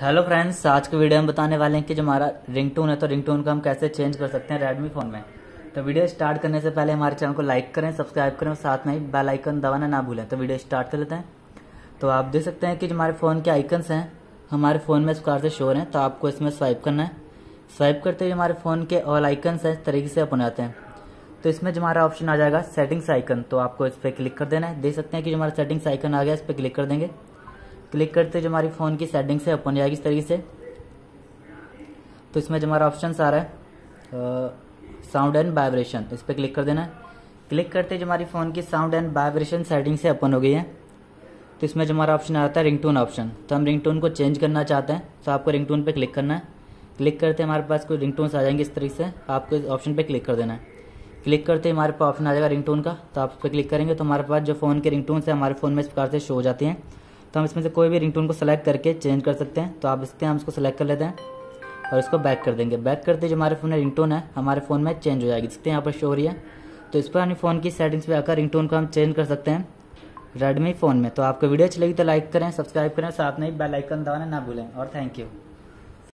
Hello friends आज की video में बताने वाले हैं कि जो हमारा रिंगटोन है तो रिंगटोन को हम कैसे चेंज कर सकते हैं रेडमी फ़ोन में? तो वीडियो स्टार्ट करने से पहले हमारे चैनल को लाइक करें सब्सक्राइब करें और साथ में ही बेल आइकन दबाना ना भूलें। तो वीडियो स्टार्ट कर लेते हैं। तो आप देख सकते हैं कि जो हमारे फ़ोन के आइकन्स हैं, हमारे फ़ोन में इस प्रकार से शो रहे हैं। तो आपको इसमें स्वाइप करना है। स्वाइप करते हुए हमारे फ़ोन के ऑल आइकन्स हैं, इस तरीके से अपन आते हैं। तो इसमें जो हमारा ऑप्शन आ जाएगा सेटिंग्स आइकन तो आपको इस पर क्लिक कर देना है। देख सकते हैं कि जो हमारा सेटिंग्स आइकन आ गया, इस पर क्लिक कर देंगे। क्लिक करते जो हमारी फ़ोन की सेटिंग्स है ओपन जाएगी इस तरीके से। तो इसमें जो हमारा ऑप्शन आ रहा है साउंड एंड वाइब्रेशन इस पर क्लिक कर देना है। क्लिक करते जो हमारी फ़ोन की साउंड एंड वाइब्रेशन सेटिंग से ओपन हो गई है। तो इसमें जो हमारा ऑप्शन आता है रिंगटोन ऑप्शन तो हम रिंगटोन को चेंज करना चाहते हैं तो आपको रिंगटोन पे क्लिक करना है। क्लिक करते हमारे पास कोई रिंगटोन्स आ जाएँगे इस तरीके से, आपको इस ऑप्शन पे क्लिक कर देना है। क्लिक करते हमारे पास ऑप्शन आ जाएगा रिंगटोन का तो आप उस पर क्लिक करेंगे तो हमारे पास जो फ़ोन के रिंगटोन्स है, हमारे फ़ोन में इस प्रकार से शो हो जाती हैं। तो हम इसमें से कोई भी रिंगटोन को सेलेक्ट करके चेंज कर सकते हैं। तो आप इसके हम इसको सेलेक्ट कर लेते हैं और इसको बैक कर देंगे। बैक करते जो हमारे फ़ोन में रिंगटोन है, हमारे फ़ोन में चेंज हो जाएगी। जिसके यहाँ पर शो हो रही है। तो इस पर अपनी फ़ोन की सेटिंग्स पर आकर रिंगटोन को हम चेंज कर सकते हैं रेडमी फ़ोन में। तो आपको वीडियो अच्छी लगी तो लाइक करें सब्सक्राइब करें साथ में बेल आइकन दबाना ना भूलें। और थैंक यू